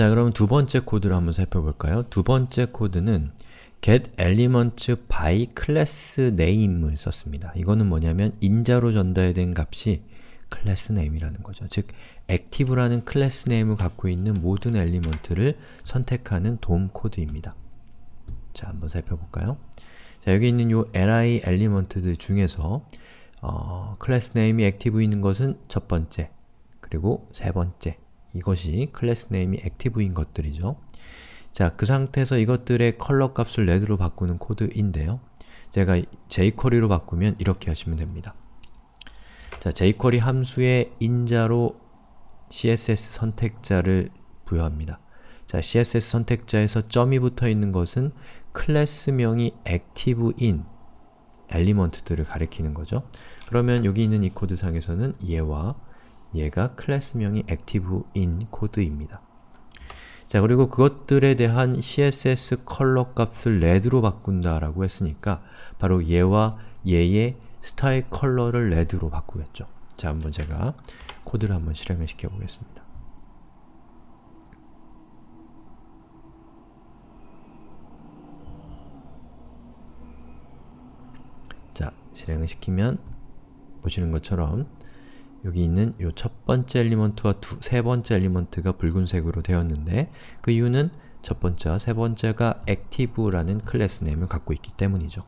자, 그럼 두 번째 코드를 한번 살펴볼까요? 두 번째 코드는 get element by class name을 썼습니다. 이거는 뭐냐면 인자로 전달된 값이 name이라는 거죠. 즉, active라는 name을 갖고 있는 모든 element를 선택하는 DOM 코드입니다. 자, 한번 살펴볼까요? 자, 여기 있는 요 li element들 중에서 어, class name이 active 있는 것은 첫 번째, 그리고 세 번째 이것이 class name이 active인 것들이죠. 자, 그 상태에서 이것들의 컬러 값을 red로 바꾸는 코드인데요. 제가 jQuery로 바꾸면 이렇게 하시면 됩니다. 자, jQuery 함수의 인자로 CSS 선택자를 부여합니다. 자, CSS 선택자에서 점이 붙어 있는 것은 클래스명이 active인 element들을 가리키는 거죠. 그러면 여기 있는 이 코드상에서는 얘와 얘가 클래스명이 active인 코드입니다. 자 그리고 그것들에 대한 CSS 컬러 값을 red로 바꾼다라고 했으니까 바로 얘와 얘의 스타일 컬러를 red로 바꾸겠죠. 자 한번 제가 코드를 한번 실행을 시켜 보겠습니다. 자, 실행을 시키면 보시는 것처럼 여기 있는 이 첫 번째 element와 두, 세 번째 element가 붉은색으로 되었는데 그 이유는 첫 번째와 세 번째가 active라는 class name을 갖고 있기 때문이죠.